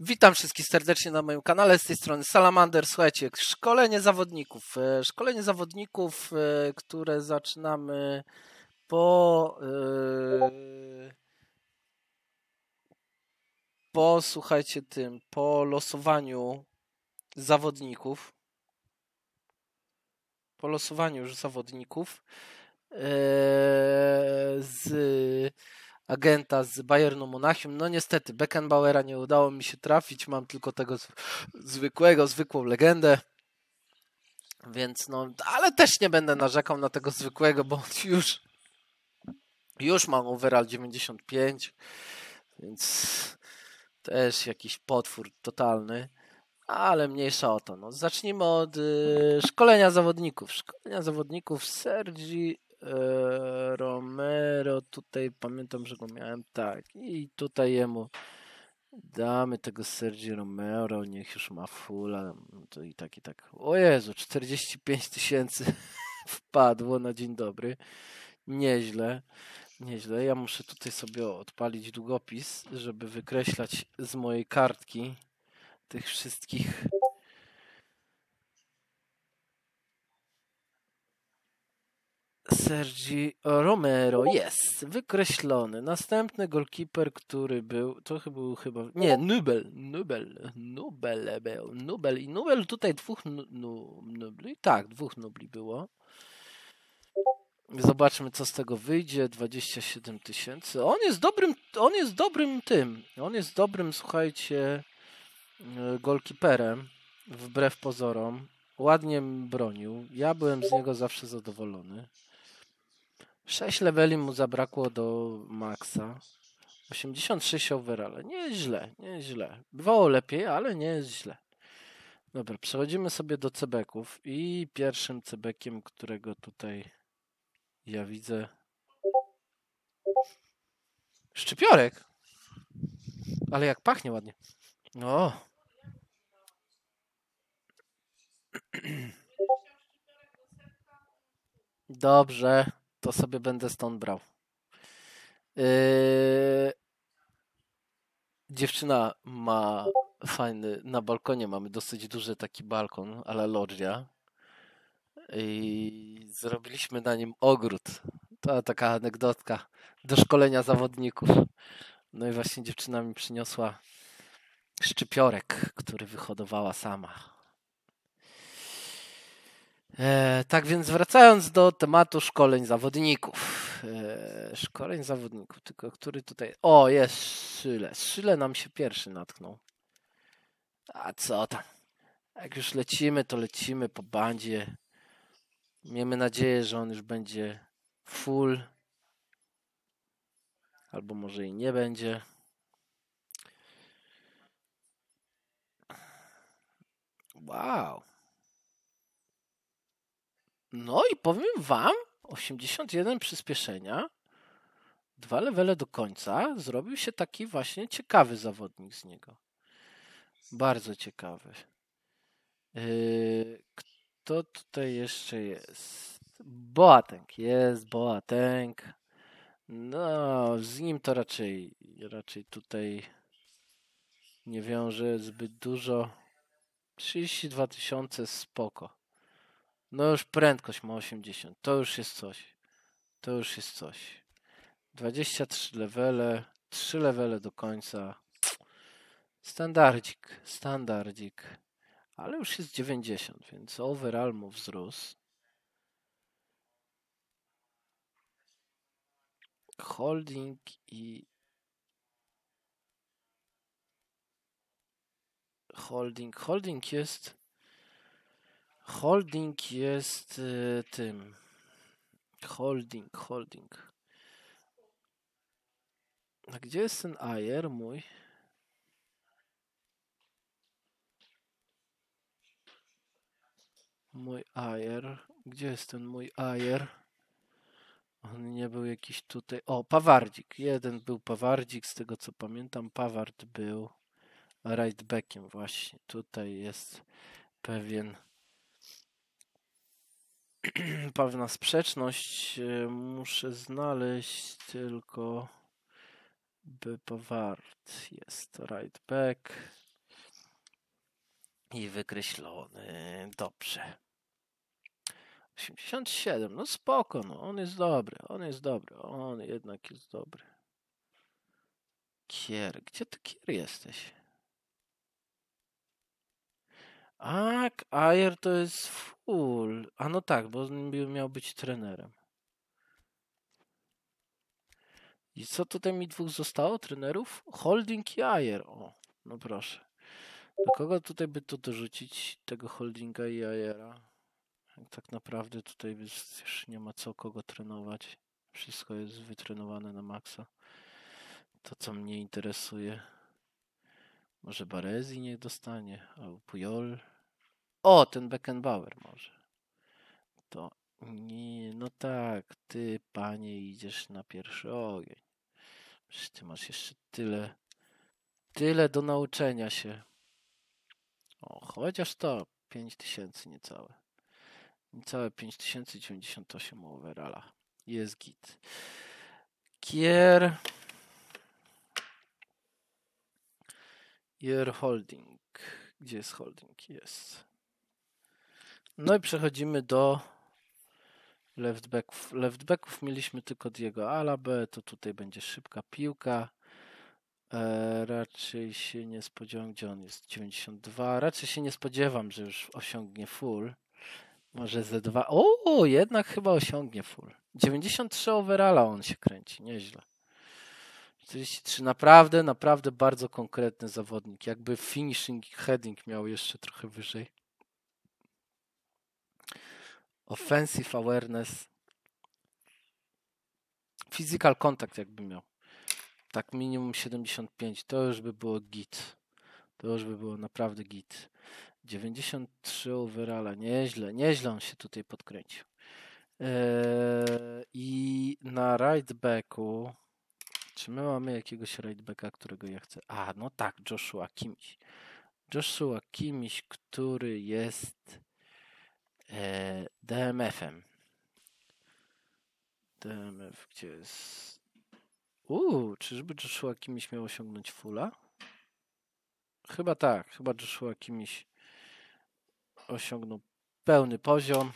Witam wszystkich serdecznie na moim kanale, z tej strony Salamander. Słuchajcie, szkolenie zawodników. E, szkolenie zawodników, e, które zaczynamy po e, po, słuchajcie, tym, po losowaniu zawodników. Po losowaniu już zawodników z agenta z Bayernu Monachium. No niestety, Beckenbauera nie udało mi się trafić, mam tylko tego zwykłego, zwykłą legendę. Więc no, ale też nie będę narzekał na tego zwykłego, bo już już mam overall 95, więc też jakiś potwór totalny, ale mniejsza o to. No, zacznijmy od y, szkolenia zawodników. Szkolenia zawodników Sergi Romero, tutaj pamiętam, że go miałem tak. I tutaj jemu damy tego Sergio Romero, niech już ma fulla. To i tak, i tak. O Jezu, 45 tysięcy wpadło na dzień dobry. Nieźle. Nieźle. Ja muszę tutaj sobie odpalić długopis, żeby wykreślać z mojej kartki tych wszystkich Sergi Romero jest wykreślony. Następny golkiper, który był, to chyba był chyba, nie, Nubel, Nubel, Nubel Nubel i Nubel tutaj dwóch Nubli, tak, dwóch Nubli było. Zobaczmy, co z tego wyjdzie. 27 tysięcy. On jest dobrym, on jest dobrym tym. On jest dobrym, słuchajcie, golkiperem, wbrew pozorom. Ładnie bronił. Ja byłem z niego zawsze zadowolony. 6 leveli mu zabrakło do maksa. 86 overall. Nie jest źle, nie jest źle. Bywało lepiej, ale nie jest źle. Dobra, przechodzimy sobie do cebeków i pierwszym cebekiem, którego tutaj ja widzę szczypiorek. Ale jak pachnie ładnie. O. Dobrze to sobie będę stąd brał. Yy... Dziewczyna ma fajny, na balkonie mamy dosyć duży taki balkon, ale loggia. I zrobiliśmy na nim ogród. To taka anegdotka do szkolenia zawodników. No i właśnie dziewczyna mi przyniosła szczypiorek, który wyhodowała sama. E, tak więc wracając do tematu szkoleń zawodników. E, szkoleń zawodników, tylko który tutaj... O, jest Szyle. Szyle nam się pierwszy natknął. A co tam? Jak już lecimy, to lecimy po bandzie. Miejmy nadzieję, że on już będzie full. Albo może i nie będzie. Wow. No i powiem wam, 81 przyspieszenia, dwa levele do końca, zrobił się taki właśnie ciekawy zawodnik z niego. Bardzo ciekawy. Yy, kto tutaj jeszcze jest? Boateng. Jest Boateng. No, z nim to raczej, raczej tutaj nie wiąże zbyt dużo. 32 tysiące spoko. No już prędkość ma 80. To już jest coś. To już jest coś. 23 levele. 3 levele do końca. Standardzik. Standardzik. Ale już jest 90, więc overall mu wzrósł. Holding i holding. Holding jest Holding jest y, tym. Holding, holding. A gdzie jest ten ajer mój? Mój ajer. Gdzie jest ten mój ajer? On nie był jakiś tutaj. O, Pawardzik. Jeden był Pawardzik, z tego co pamiętam. Paward był rightbackiem właśnie. Tutaj jest pewien pewna sprzeczność. E, muszę znaleźć tylko by Bavard jest right back. I wykreślony. Dobrze. 87, no spoko, no on jest dobry, on jest dobry, on jednak jest dobry. Kier, gdzie ty Kier jesteś? A, Ayer to jest full. A no tak, bo miał być trenerem. I co tutaj mi dwóch zostało? Trenerów? Holding i Ayer. O, no proszę. Do kogo tutaj by to dorzucić? Tego Holdinga i Ayera? Tak naprawdę tutaj już nie ma co kogo trenować. Wszystko jest wytrenowane na maksa. To, co mnie interesuje. Może Barezi niech dostanie, albo Pujol. O, ten Beckenbauer może. To nie, no tak, ty, panie, idziesz na pierwszy ogień. Przecież ty masz jeszcze tyle, tyle do nauczenia się. O, chociaż to 5000 niecałe. Niecałe 5098 overalla. Jest git. Kier. Year holding. Gdzie jest holding? Jest. No i przechodzimy do left backów. Left backów mieliśmy tylko Diego Alabę, to tutaj będzie szybka piłka. E, raczej się nie spodziewam, gdzie on jest, 92. Raczej się nie spodziewam, że już osiągnie full. Może Z2. O, jednak chyba osiągnie full. 93 overalla on się kręci, nieźle. 43, naprawdę, naprawdę bardzo konkretny zawodnik. Jakby finishing heading miał jeszcze trochę wyżej. Offensive awareness. Physical contact jakby miał. Tak minimum 75. To już by było git. To już by było naprawdę git. 93 overalla. Nieźle, nieźle on się tutaj podkręcił. Eee, I na right backu czy my mamy jakiegoś right backa, którego ja chcę? A, no tak, Joshua Kimiś. Joshua Kimiś, który jest DMF-em. DMF, gdzie jest? Uuu, czyżby Joshua Kimiś miał osiągnąć fulla? Chyba tak, chyba Joshua Kimiś osiągnął pełny poziom.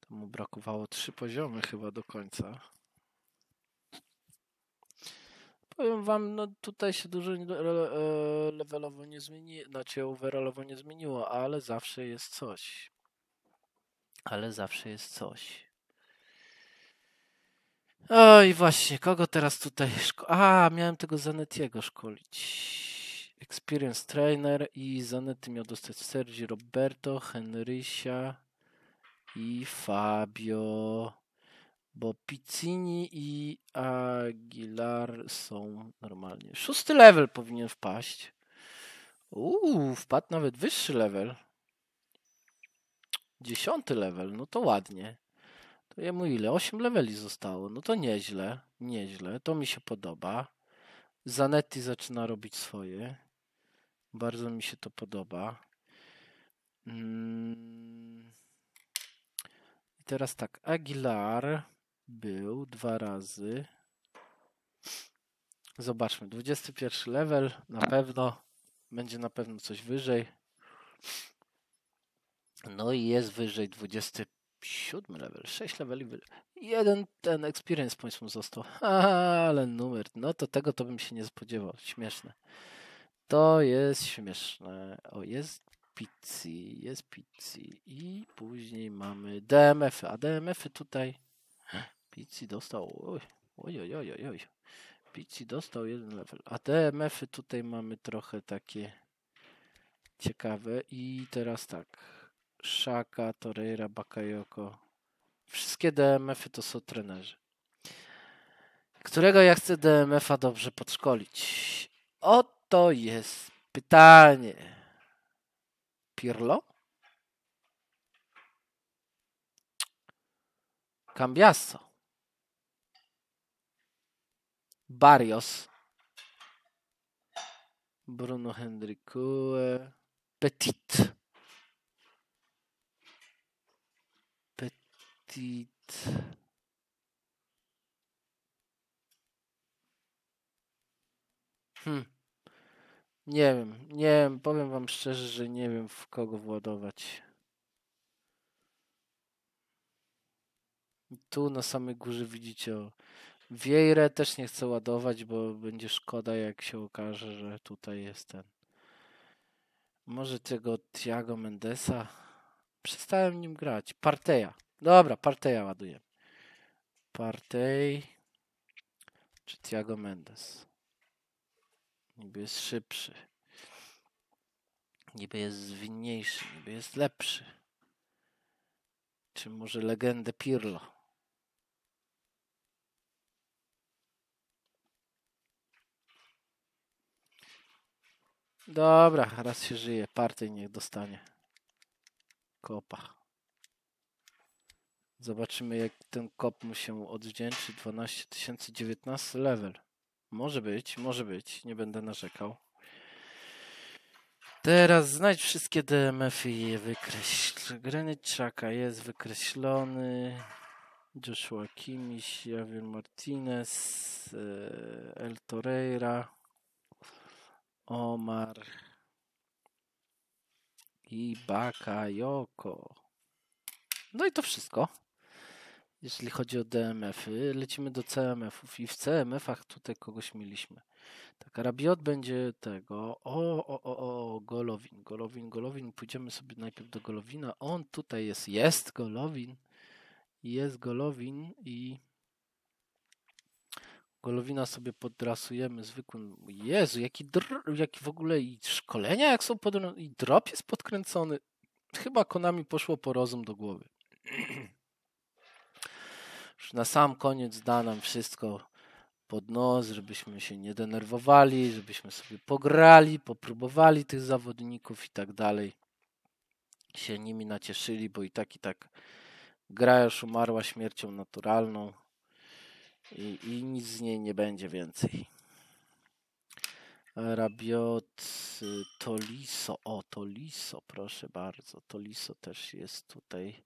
To mu brakowało trzy poziomy chyba do końca. Powiem wam, no tutaj się dużo e, levelowo nie zmieniło, znaczy overallowo nie zmieniło, ale zawsze jest coś. Ale zawsze jest coś. Oj, właśnie, kogo teraz tutaj szko- A, miałem tego Zanetiego szkolić. Experience Trainer i Zanety miał dostać Sergi Roberto, Henrysia i Fabio. Bo Piccini i Aguilar są normalnie. Szósty level powinien wpaść. Uuu, wpadł nawet wyższy level. Dziesiąty level, no to ładnie. To jemu ile? Osiem leveli zostało. No to nieźle, nieźle. To mi się podoba. Zanetti zaczyna robić swoje. Bardzo mi się to podoba. Mm. I teraz tak, Aguilar był dwa razy. Zobaczmy, 21 level na pewno będzie na pewno coś wyżej. No i jest wyżej 27 level, 6 leveli. Jeden ten experience points mu został. ale numer, no to tego to bym się nie spodziewał. Śmieszne. To jest śmieszne. O, jest Pizzi, jest Pizzi i później mamy DMF-y, a DMF-y tutaj Pizzi dostał. Oj, oj, oj, oj, oj. Pizzi dostał jeden level. A DMF-y tutaj mamy trochę takie ciekawe. I teraz tak. Shaka, Torreira, Bakayoko. Wszystkie DMF-y to są trenerzy. Którego ja chcę DMF-a dobrze podszkolić? Oto jest pytanie. Pirlo? Cambiasso. Barrios, Bruno Henrique, Petit, Petit, hmm. Nie wiem, nie wiem, powiem wam szczerze, że nie wiem w kogo władować. Tu na samej górze widzicie o Wiejrę też nie chcę ładować, bo będzie szkoda jak się okaże, że tutaj jest ten. Może tego Tiago Mendesa. Przestałem nim grać. Parteja. Dobra, Parteja ładuję. Partej czy Tiago Mendes. Niby jest szybszy. Niby jest zwinniejszy. Niby jest lepszy. Czy może legendę Pirlo? Dobra, raz się żyje. Partej niech dostanie. Kopa. Zobaczymy jak ten kop mu się odwdzięczy. 12 19 level. Może być, może być. Nie będę narzekał. Teraz znajdź wszystkie DMF-y i je wykreśl. Granit Chaka jest wykreślony. Joshua Kimmich, Javier Martinez, e, El Torreira, Omar i Bakayoko. No i to wszystko. Jeśli chodzi o DMF-y, lecimy do CMF-ów i w CMF-ach tutaj kogoś mieliśmy. Tak, Rabiot będzie tego. O, o, o, o, Golowin, Golowin, Golowin. Pójdziemy sobie najpierw do Golowina. On tutaj jest, jest Golowin. Jest Golowin i Golowina sobie podrasujemy zwykłym. Jezu, jaki, dr... jaki w ogóle i szkolenia jak są pod... i drop jest podkręcony. Chyba Konami poszło po rozum do głowy. Już na sam koniec da nam wszystko pod nos, żebyśmy się nie denerwowali, żebyśmy sobie pograli, popróbowali tych zawodników i tak dalej. Się nimi nacieszyli, bo i tak i tak gra już umarła śmiercią naturalną i, i nic z niej nie będzie więcej. Rabiot, Toliso, o Toliso, proszę bardzo, Toliso też jest tutaj,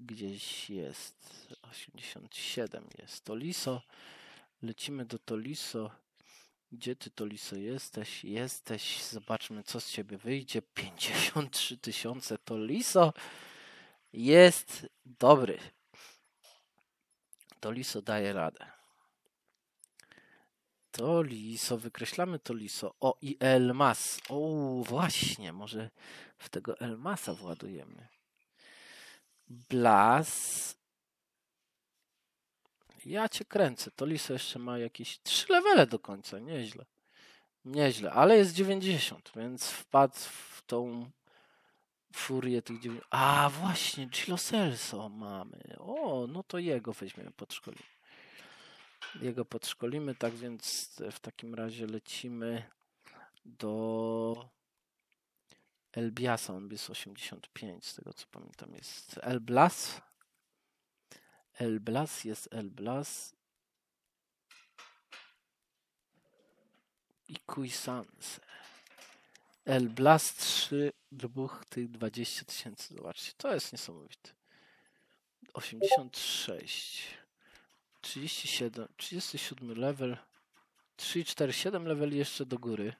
gdzieś jest, 87 jest Toliso, lecimy do Toliso, gdzie ty Toliso jesteś? Jesteś, zobaczmy co z ciebie wyjdzie, 53 tysiące Toliso jest dobry, Toliso daje radę. Toliso, wykreślamy Toliso. O, i Elmas. O, właśnie, może w tego Elmasa władujemy. Blas. Ja cię kręcę. Toliso jeszcze ma jakieś trzy levele do końca. Nieźle. Nieźle, ale jest 90, więc wpadł w tą furię tych 90. A, właśnie, Gilo Celso mamy. O, no to jego weźmiemy pod szkolenie jego podszkolimy, tak więc w takim razie lecimy do Elbiasa, on jest 85, z tego co pamiętam jest Elblas. Elblas jest Elblas i Cuisance. Elblas 3, dwóch tych 20 tysięcy, zobaczcie, to jest niesamowite. 86 37, 37 level. 3, 4, 7 leveli jeszcze do góry.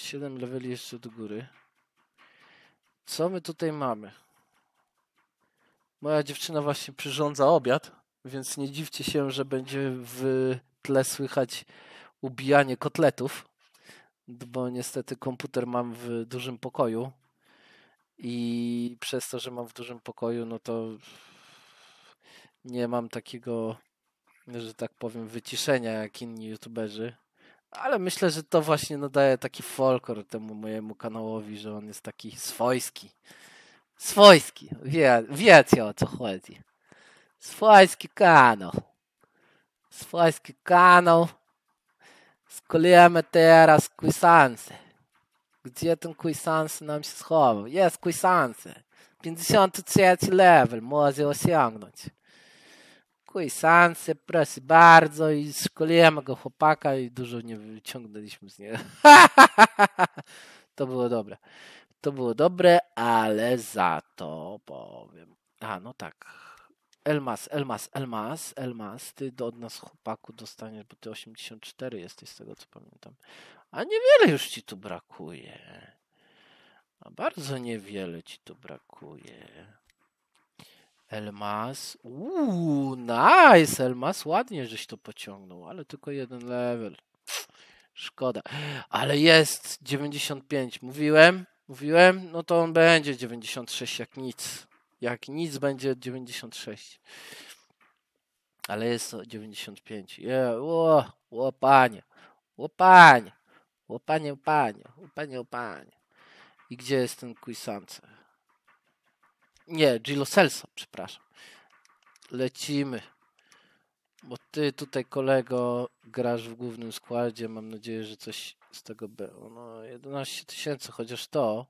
7 leveli jeszcze do góry. Co my tutaj mamy? Moja dziewczyna właśnie przyrządza obiad, więc nie dziwcie się, że będzie w tle słychać ubijanie kotletów, bo niestety komputer mam w dużym pokoju i przez to, że mam w dużym pokoju, no to nie mam takiego, że tak powiem, wyciszenia jak inni youtuberzy. Ale myślę, że to właśnie nadaje taki folklor temu mojemu kanałowi, że on jest taki swojski. Swojski. Wie, wiecie o co chodzi. Swojski kanał. Swojski kanał. Skolujemy teraz Quisanse. Gdzie ten Quisanse nam się schował? Jest Quisanse. 53 level. Może osiągnąć. Kuisanse, proszę bardzo i szkolimy go chłopaka i dużo nie wyciągnęliśmy z niego. to było dobre. To było dobre, ale za to powiem. A, no tak. Elmas, Elmas, Elmas, Elmas, ty do, od nas chłopaku dostaniesz, bo ty 84 jesteś z tego co pamiętam. A niewiele już ci tu brakuje. A bardzo niewiele ci tu brakuje. Elmas. Uuu, nice, Elmas. Ładnie, żeś to pociągnął, ale tylko jeden level. Szkoda. Ale jest 95. Mówiłem, mówiłem, no to on będzie 96 jak nic. Jak nic będzie 96. Ale jest 95. Yeah. O, o panie. O panie. O panie, o panie. O panie, o panie. I gdzie jest ten Cuisance? Nie, Gilo Celso, przepraszam. Lecimy. Bo ty tutaj, kolego, grasz w głównym składzie. Mam nadzieję, że coś z tego było. No, 11 tysięcy, chociaż to.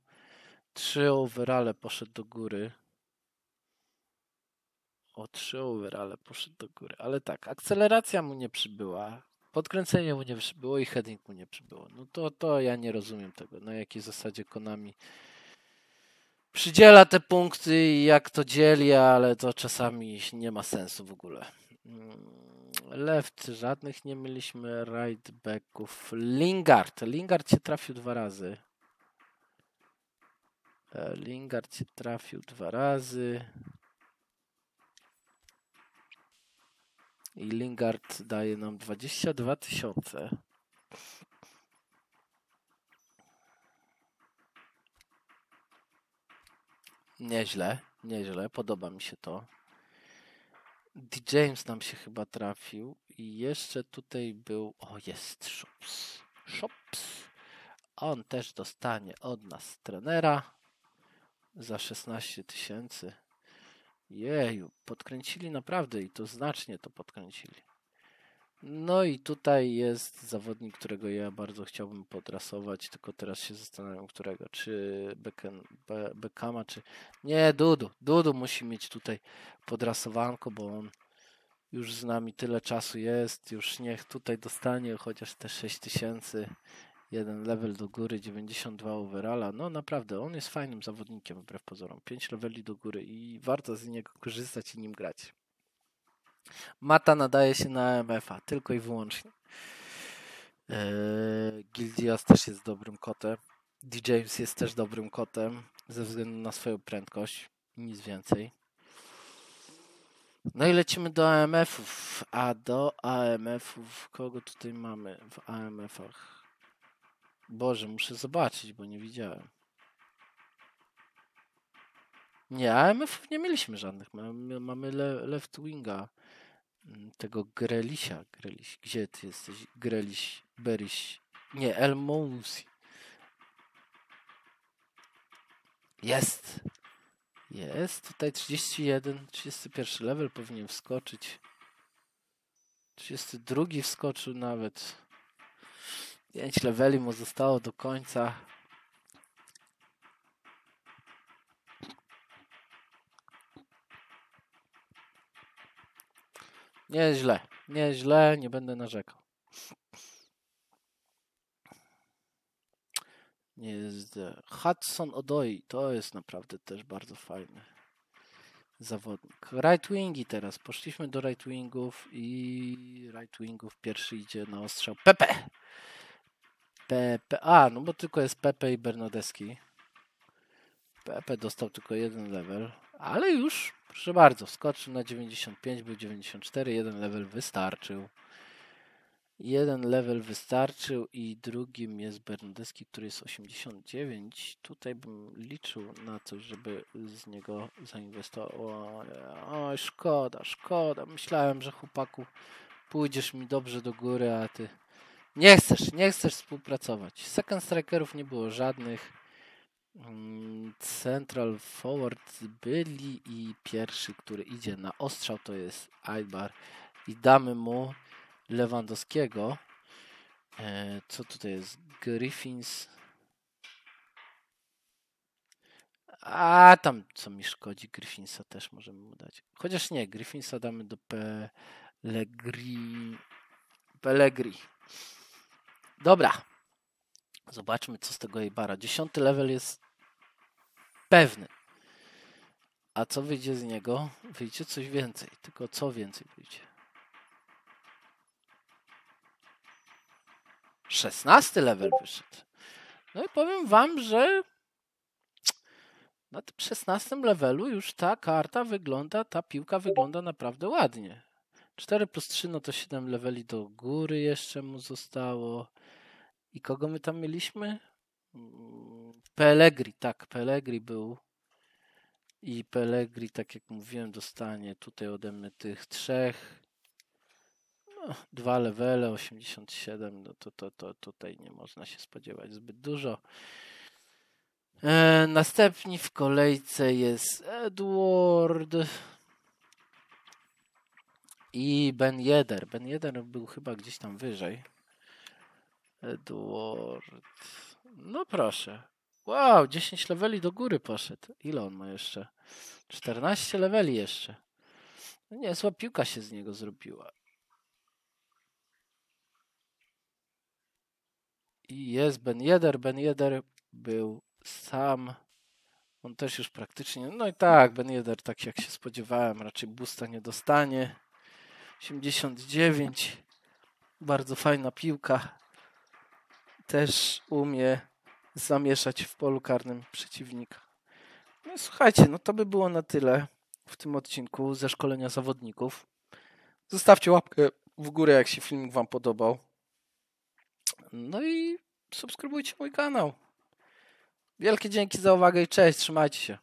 Trzy overale poszedł do góry. O, trzy overale poszedł do góry. Ale tak, akceleracja mu nie przybyła. Podkręcenie mu nie przybyło i heading mu nie przybyło. No to, to ja nie rozumiem tego. Na jakiej zasadzie Konami przydziela te punkty i jak to dzieli, ale to czasami nie ma sensu w ogóle. Mm, left żadnych nie mieliśmy, right backów. Lingard. Lingard się trafił dwa razy. E, Lingard się trafił dwa razy. I Lingard daje nam 22 tysiące. Nieźle, nieźle, podoba mi się to. D. James nam się chyba trafił i jeszcze tutaj był, o jest Shops, Shops. On też dostanie od nas trenera za 16 tysięcy. Jeju, podkręcili naprawdę i to znacznie to podkręcili. No i tutaj jest zawodnik, którego ja bardzo chciałbym podrasować, tylko teraz się zastanawiam, którego, czy Beckham, Be, Beckama, czy... Nie, Dudu, Dudu musi mieć tutaj podrasowanko, bo on już z nami tyle czasu jest, już niech tutaj dostanie chociaż te 6 tysięcy, jeden level do góry, 92 overalla, no naprawdę, on jest fajnym zawodnikiem wbrew pozorom, 5 leveli do góry i warto z niego korzystać i nim grać. Mata nadaje się na AMF-a, tylko i wyłącznie. Eee, Gildias też jest dobrym kotem. D. Jest też dobrym kotem ze względu na swoją prędkość. Nic więcej. No i lecimy do AMF-ów. A do AMF-ów kogo tutaj mamy w AMF-ach? Boże, muszę zobaczyć, bo nie widziałem. Nie, AMF-ów nie mieliśmy żadnych. Mamy, mamy le, left winga tego Grelisia. Greliś. Gdzie ty jesteś? Greliś, Beriś. Nie, El. Jest. Jest. Tutaj 31, 31 level powinien wskoczyć. 32 wskoczył nawet. 5 leveli mu zostało do końca. Nieźle, nieźle, nie będę narzekał. Nie jest Hudson Odoi, to jest naprawdę też bardzo fajny zawodnik. Right wingi teraz, poszliśmy do right wingów i right wingów pierwszy idzie na ostrzał Pepe. Pepe, a no bo tylko jest Pepe i Bernadeski. Pepe dostał tylko jeden level, ale już Proszę bardzo, wskoczył na 95, był 94, jeden level wystarczył. Jeden level wystarczył i drugim jest Berndeski, który jest 89. Tutaj bym liczył na coś, żeby z niego zainwestować. O, szkoda, szkoda. Myślałem, że chłopaku pójdziesz mi dobrze do góry, a ty nie chcesz, nie chcesz współpracować. Second strikerów nie było żadnych. Mm, central forward byli i pierwszy, który idzie na ostrzał to jest Aibar i damy mu Lewandowskiego. E, co tutaj jest? Griffins. A tam co mi szkodzi, Griffinsa też możemy mu dać. Chociaż nie, Griffinsa damy do Pellegri. Pellegri. Dobra. Zobaczmy, co z tego Eibara. Dziesiąty level jest pewny. A co wyjdzie z niego? Wyjdzie coś więcej. Tylko co więcej wyjdzie? 16 level wyszedł. No i powiem wam, że na tym 16 levelu już ta karta wygląda, ta piłka wygląda naprawdę ładnie. 4 plus 3 no to 7 leveli do góry jeszcze mu zostało. I kogo my tam mieliśmy? Mm, Pellegri, tak, Pellegri był. I Pellegri, tak jak mówiłem, dostanie tutaj ode mnie tych trzech. No, dwa levele, 87, no to, to, to tutaj nie można się spodziewać zbyt dużo. E, następni w kolejce jest Edward i Ben Yedder. Ben Yedder był chyba gdzieś tam wyżej. Edward. No proszę. Wow, 10 leveli do góry poszedł. Ile on ma jeszcze? 14 leveli jeszcze. No niezła piłka się z niego zrobiła. I jest Ben Yedder. Ben Yedder był sam. On też już praktycznie. No i tak, Ben Yedder, tak jak się spodziewałem, raczej boosta nie dostanie. 89. Bardzo fajna piłka. Też umie zamieszać w polu karnym przeciwnika. No słuchajcie, no to by było na tyle w tym odcinku ze szkolenia zawodników. Zostawcie łapkę w górę, jak się filmik Wam podobał. No i subskrybujcie mój kanał. Wielkie dzięki za uwagę i cześć, trzymajcie się.